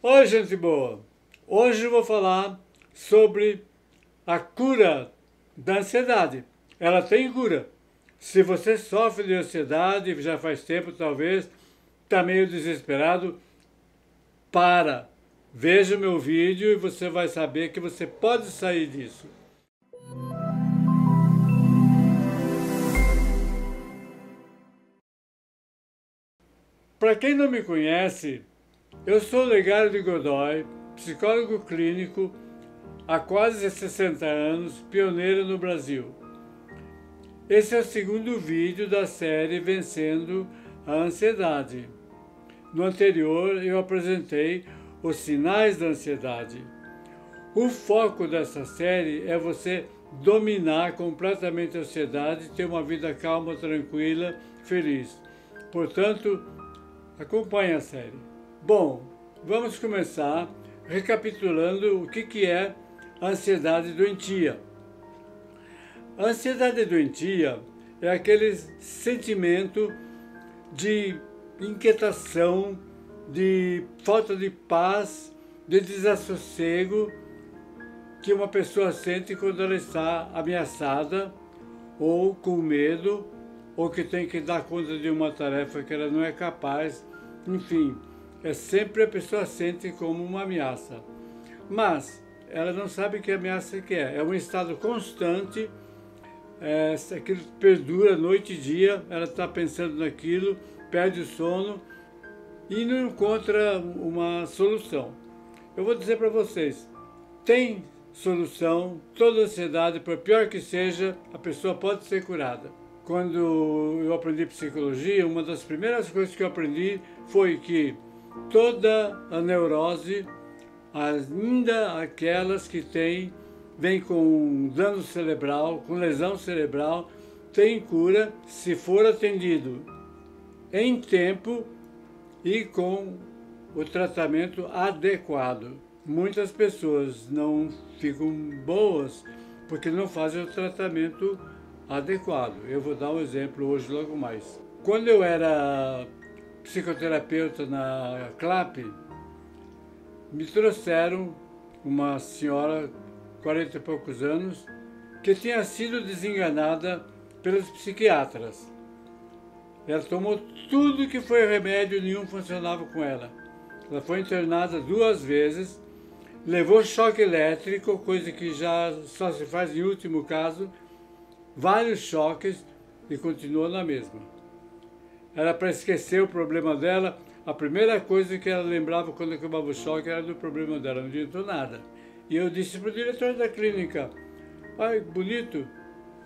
Oi, gente boa! Hoje eu vou falar sobre a cura da ansiedade. Ela tem cura. Se você sofre de ansiedade, já faz tempo talvez, está meio desesperado, para. Veja o meu vídeo e você vai saber que você pode sair disso. Para quem não me conhece, eu sou Legário de Godoy, psicólogo clínico há quase 60 anos, pioneiro no Brasil. Esse é o segundo vídeo da série Vencendo a Ansiedade. No anterior, eu apresentei os sinais da ansiedade. O foco dessa série é você dominar completamente a ansiedade e ter uma vida calma, tranquila, feliz. Portanto, acompanhe a série. Bom, vamos começar recapitulando o que, que é a ansiedade doentia. A ansiedade doentia é aquele sentimento de inquietação, de falta de paz, de desassossego que uma pessoa sente quando ela está ameaçada ou com medo ou que tem que dar conta de uma tarefa que ela não é capaz. Enfim, é sempre a pessoa sente como uma ameaça. Mas ela não sabe que ameaça que é. É um estado constante, é, aquilo perdura noite e dia, ela está pensando naquilo, perde o sono e não encontra uma solução. Eu vou dizer para vocês, tem solução, toda ansiedade, por pior que seja, a pessoa pode ser curada. Quando eu aprendi psicologia, uma das primeiras coisas que eu aprendi foi que toda a neurose, ainda aquelas que têm, vem com dano cerebral, com lesão cerebral, tem cura se for atendido em tempo e com o tratamento adequado. Muitas pessoas não ficam boas porque não fazem o tratamento adequado. Eu vou dar um exemplo hoje logo mais. Quando eu era psicoterapeuta na CLAP, me trouxeram uma senhora, 40 e poucos anos, que tinha sido desenganada pelos psiquiatras. Ela tomou tudo que foi remédio, nenhum funcionava com ela. Ela foi internada duas vezes, levou choque elétrico, coisa que já só se faz em último caso, vários choques e continuou na mesma. Era para esquecer o problema dela, a primeira coisa que ela lembrava quando acabava o choque era do problema dela, não adiantou nada. E eu disse para o diretor da clínica, ai, bonito,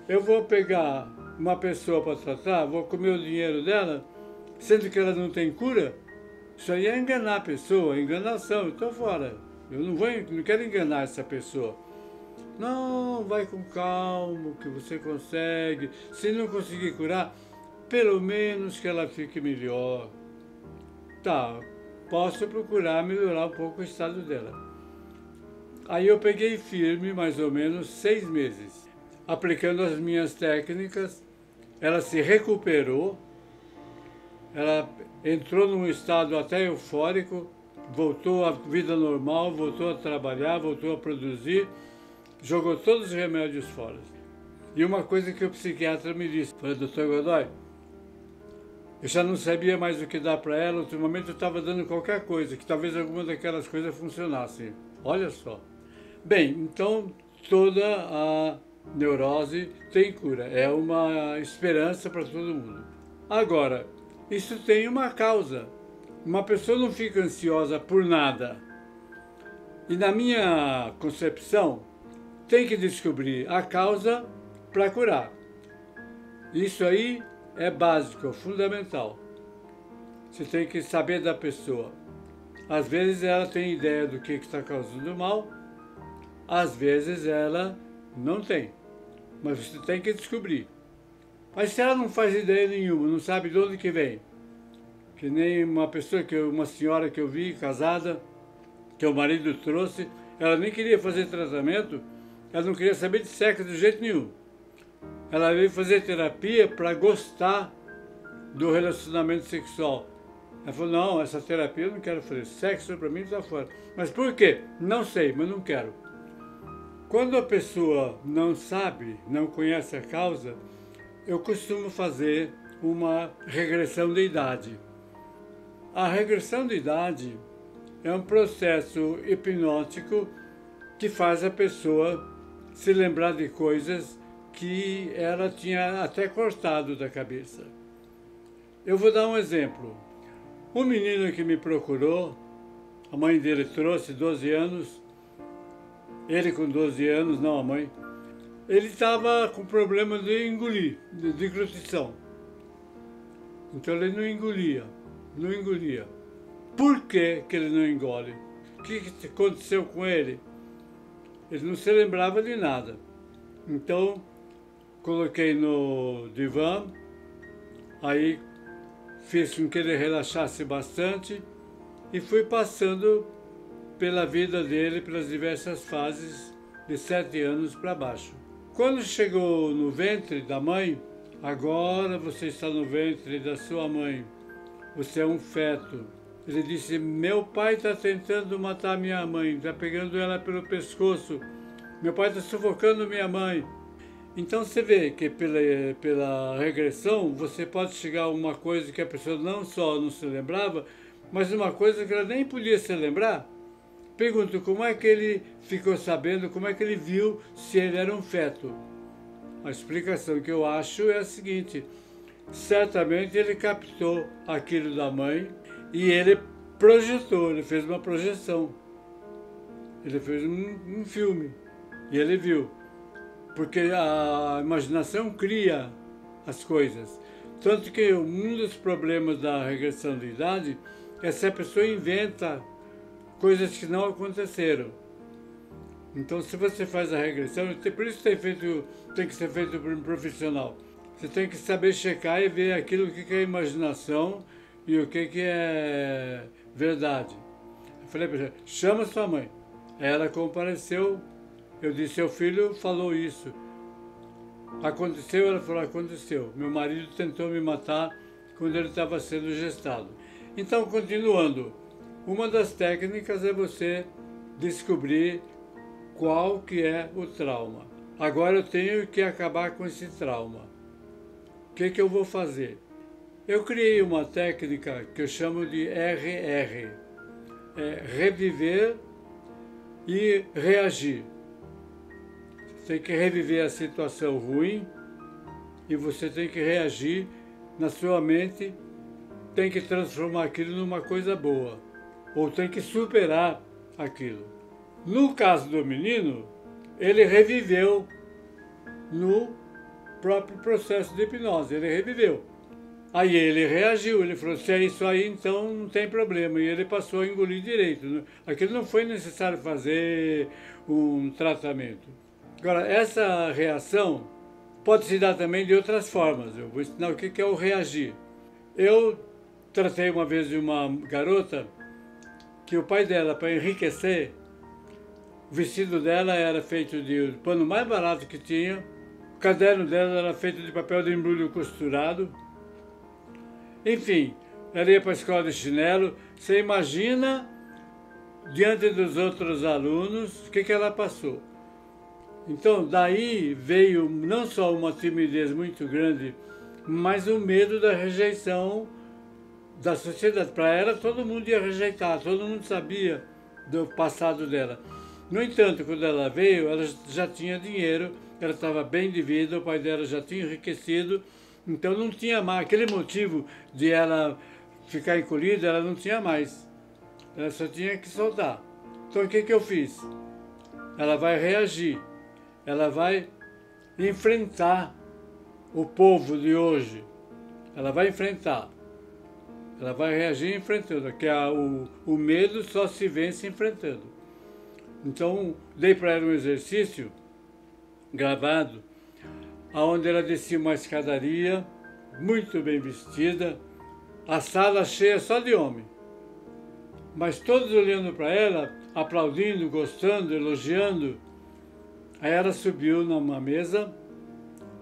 eu vou pegar uma pessoa para tratar, vou comer o dinheiro dela, sendo que ela não tem cura, isso aí é enganar a pessoa, enganação, eu estou fora. Eu não, vou, não quero enganar essa pessoa. Não, vai com calma, que você consegue. Se não conseguir curar, pelo menos que ela fique melhor. Tá, posso procurar melhorar um pouco o estado dela. Aí eu peguei firme, mais ou menos seis meses, aplicando as minhas técnicas. Ela se recuperou, ela entrou num estado até eufórico, voltou à vida normal, voltou a trabalhar, voltou a produzir, jogou todos os remédios fora. E uma coisa que o psiquiatra me disse, falei, doutor Godoy, eu já não sabia mais o que dar para ela, ultimamente eu estava dando qualquer coisa, que talvez alguma daquelas coisas funcionasse. Olha só. Bem, então toda a neurose tem cura, é uma esperança para todo mundo. Agora, isso tem uma causa. Uma pessoa não fica ansiosa por nada. E na minha concepção, tem que descobrir a causa para curar. Isso aí é básico, é fundamental. Você tem que saber da pessoa. Às vezes ela tem ideia do que está causando mal, às vezes ela não tem. Mas você tem que descobrir. Mas se ela não faz ideia nenhuma, não sabe de onde que vem, que nem uma pessoa, que uma senhora que eu vi, casada, que o marido trouxe, ela nem queria fazer tratamento, ela não queria saber de sexo de jeito nenhum. Ela veio fazer terapia para gostar do relacionamento sexual. Ela falou, não, essa terapia eu não quero fazer. Sexo para mim está fora. Mas por quê? Não sei, mas não quero. Quando a pessoa não sabe, não conhece a causa, eu costumo fazer uma regressão de idade. A regressão de idade é um processo hipnótico que faz a pessoa se lembrar de coisas que ela tinha até cortado da cabeça. Eu vou dar um exemplo. Um menino que me procurou, a mãe dele trouxe 12 anos, ele com 12 anos, não a mãe, ele estava com problema de engolir, de deglutição. Então ele não engolia, não engolia. Por que, que ele não engole? O que, que aconteceu com ele? Ele não se lembrava de nada. Então, coloquei no divã, aí fiz com que ele relaxasse bastante e fui passando pela vida dele, pelas diversas fases de sete anos para baixo. Quando chegou no ventre da mãe, agora você está no ventre da sua mãe, você é um feto. Ele disse: Meu pai está tentando matar minha mãe, está pegando ela pelo pescoço, meu pai está sufocando minha mãe. Então você vê que pela, pela regressão você pode chegar a uma coisa que a pessoa não só não se lembrava, mas uma coisa que ela nem podia se lembrar. Pergunto como é que ele ficou sabendo, como é que ele viu se ele era um feto. A explicação que eu acho é a seguinte: certamente ele captou aquilo da mãe e ele projetou, ele fez uma projeção. Ele fez um, um filme e ele viu porque a imaginação cria as coisas. Tanto que um dos problemas da regressão de idade é se a pessoa inventa coisas que não aconteceram. Então, se você faz a regressão, por isso tem, feito, tem que ser feito por um profissional. Você tem que saber checar e ver aquilo que é imaginação e o que é verdade. Eu falei para ela, chama sua mãe. Ela compareceu eu disse, seu filho falou isso. Aconteceu? Ela falou, aconteceu. Meu marido tentou me matar quando ele estava sendo gestado. Então, continuando, uma das técnicas é você descobrir qual que é o trauma. Agora eu tenho que acabar com esse trauma. O que, que eu vou fazer? Eu criei uma técnica que eu chamo de RR. É reviver e reagir tem que reviver a situação ruim e você tem que reagir na sua mente, tem que transformar aquilo numa coisa boa, ou tem que superar aquilo. No caso do menino, ele reviveu no próprio processo de hipnose, ele reviveu. Aí ele reagiu, ele falou, se é isso aí, então não tem problema. E ele passou a engolir direito. Aquilo não foi necessário fazer um tratamento. Agora, essa reação pode se dar também de outras formas. Eu vou ensinar o que é o reagir. Eu tratei uma vez de uma garota que o pai dela, para enriquecer, o vestido dela era feito de pano mais barato que tinha, o caderno dela era feito de papel de embrulho costurado. Enfim, ela ia para a escola de chinelo. Você imagina, diante dos outros alunos, o que, que ela passou. Então, daí veio não só uma timidez muito grande, mas o medo da rejeição da sociedade. Para ela, todo mundo ia rejeitar, todo mundo sabia do passado dela. No entanto, quando ela veio, ela já tinha dinheiro, ela estava bem de vida, o pai dela já tinha enriquecido, então não tinha mais aquele motivo de ela ficar encolhida, ela não tinha mais. Ela só tinha que soltar. Então o que, que eu fiz? Ela vai reagir ela vai enfrentar o povo de hoje. Ela vai enfrentar. Ela vai reagir enfrentando, que a, o, o medo só se vence enfrentando. Então, dei para ela um exercício gravado, aonde ela descia uma escadaria, muito bem vestida, a sala cheia só de homem. Mas todos olhando para ela, aplaudindo, gostando, elogiando, Aí ela subiu numa mesa,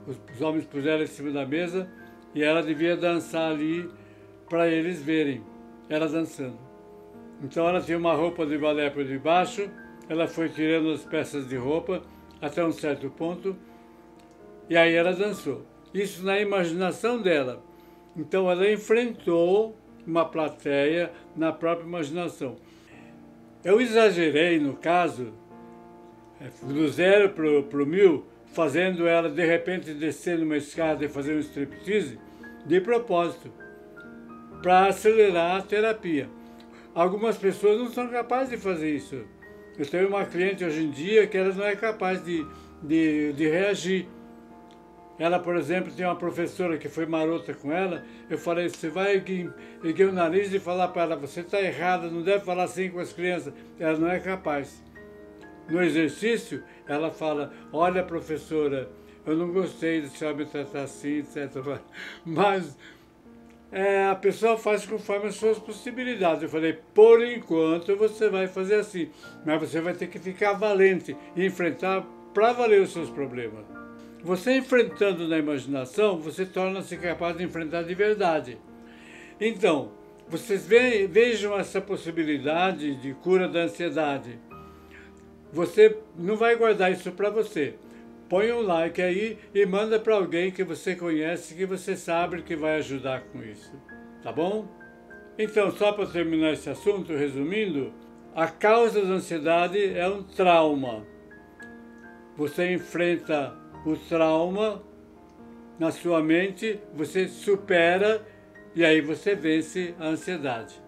os homens puseram em cima da mesa e ela devia dançar ali para eles verem. ela dançando. Então ela tinha uma roupa de balé por debaixo, ela foi tirando as peças de roupa até um certo ponto, e aí ela dançou. Isso na imaginação dela. Então ela enfrentou uma plateia na própria imaginação. Eu exagerei no caso, do zero para o mil, fazendo ela de repente descer numa escada e fazer um striptease, de propósito, para acelerar a terapia. Algumas pessoas não são capazes de fazer isso. Eu tenho uma cliente hoje em dia que ela não é capaz de, de, de reagir ela, por exemplo, tem uma professora que foi marota com ela. Eu falei: você vai erguer o nariz e falar para ela: você está errada, não deve falar assim com as crianças. Ela não é capaz. No exercício, ela fala: olha, professora, eu não gostei de você me tratar assim, etc. Mas é, a pessoa faz conforme as suas possibilidades. Eu falei, por enquanto você vai fazer assim, mas você vai ter que ficar valente e enfrentar para valer os seus problemas. Você enfrentando na imaginação, você torna-se capaz de enfrentar de verdade. Então, vocês vejam essa possibilidade de cura da ansiedade. Você não vai guardar isso para você. Põe um like aí e manda para alguém que você conhece, que você sabe que vai ajudar com isso. Tá bom? Então, só para terminar esse assunto, resumindo, a causa da ansiedade é um trauma. Você enfrenta o trauma na sua mente, você supera e aí você vence a ansiedade.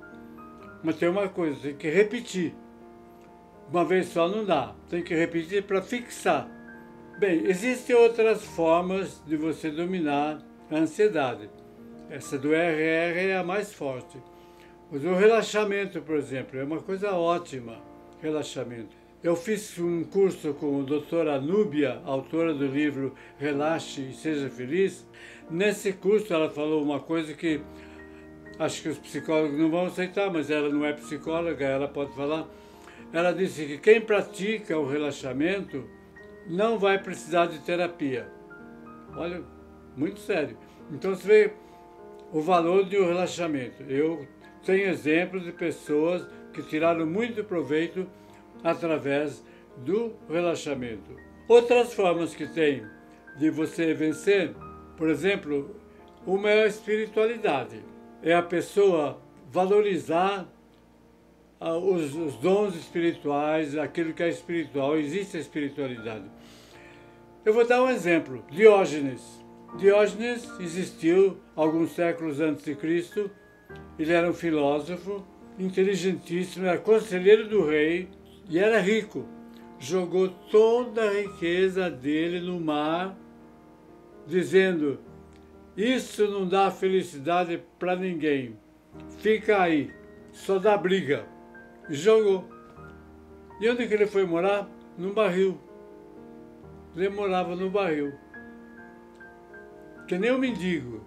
Mas tem uma coisa, tem que repetir. Uma vez só não dá, tem que repetir para fixar. Bem, existem outras formas de você dominar a ansiedade. Essa do RR é a mais forte. o relaxamento, por exemplo, é uma coisa ótima. Relaxamento. Eu fiz um curso com a doutora Anúbia, autora do livro Relaxe e Seja Feliz. Nesse curso ela falou uma coisa que acho que os psicólogos não vão aceitar, mas ela não é psicóloga, ela pode falar. Ela disse que quem pratica o relaxamento não vai precisar de terapia. Olha, muito sério. Então você vê o valor do relaxamento. Eu tenho exemplos de pessoas que tiraram muito proveito através do relaxamento. Outras formas que tem de você vencer, por exemplo, uma é a espiritualidade. É a pessoa valorizar os, os dons espirituais, aquilo que é espiritual. Existe a espiritualidade. Eu vou dar um exemplo. Diógenes. Diógenes existiu alguns séculos antes de Cristo. Ele era um filósofo inteligentíssimo, era conselheiro do rei, e era rico. Jogou toda a riqueza dele no mar, dizendo: Isso não dá felicidade para ninguém. Fica aí, só dá briga. Jogou. E onde que ele foi morar? Num barril. Ele morava no barril. Que nem um mendigo,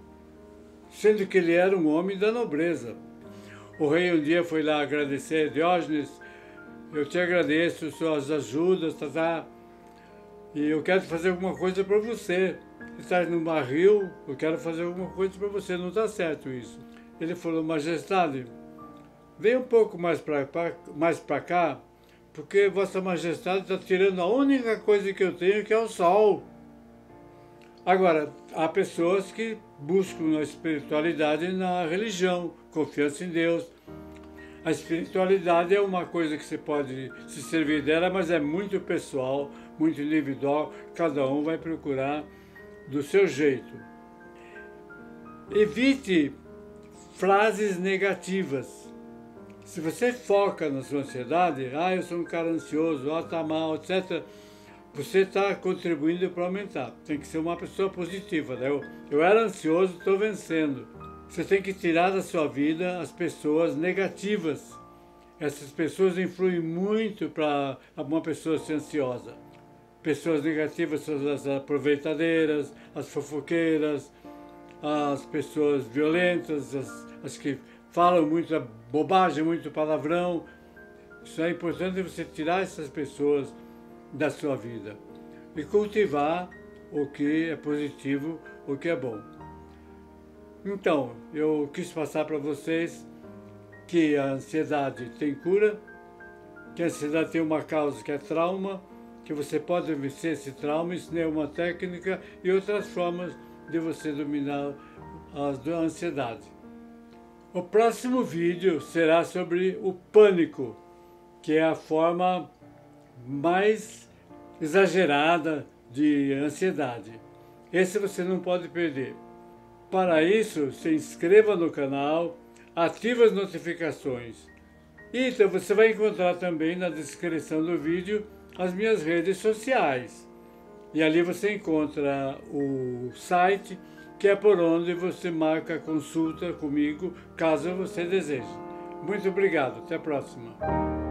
sendo que ele era um homem da nobreza. O rei um dia foi lá agradecer Diógenes eu te agradeço suas ajudas, tá, tá? E eu quero fazer alguma coisa para você. Está no barril, eu quero fazer alguma coisa para você, não está certo isso. Ele falou, Majestade, vem um pouco mais para cá, porque Vossa Majestade está tirando a única coisa que eu tenho, que é o sol. Agora, há pessoas que buscam na espiritualidade na religião, confiança em Deus, a espiritualidade é uma coisa que você pode se servir dela, mas é muito pessoal, muito individual, cada um vai procurar do seu jeito. Evite frases negativas. Se você foca na sua ansiedade, ah, eu sou um cara ansioso, ah, tá mal, etc., você está contribuindo para aumentar. Tem que ser uma pessoa positiva. Né? Eu, eu era ansioso, estou vencendo. Você tem que tirar da sua vida as pessoas negativas. Essas pessoas influem muito para uma pessoa ser ansiosa. Pessoas negativas são as aproveitadeiras, as fofoqueiras, as pessoas violentas, as, as que falam muita bobagem, muito palavrão. Isso é importante você tirar essas pessoas da sua vida e cultivar o que é positivo, o que é bom. Então, eu quis passar para vocês que a ansiedade tem cura, que a ansiedade tem uma causa que é trauma, que você pode vencer esse trauma, ensinei uma técnica e outras formas de você dominar a ansiedade. O próximo vídeo será sobre o pânico, que é a forma mais exagerada de ansiedade. Esse você não pode perder. Para isso, se inscreva no canal, ative as notificações. E então você vai encontrar também na descrição do vídeo as minhas redes sociais. E ali você encontra o site, que é por onde você marca consulta comigo, caso você deseje. Muito obrigado, até a próxima.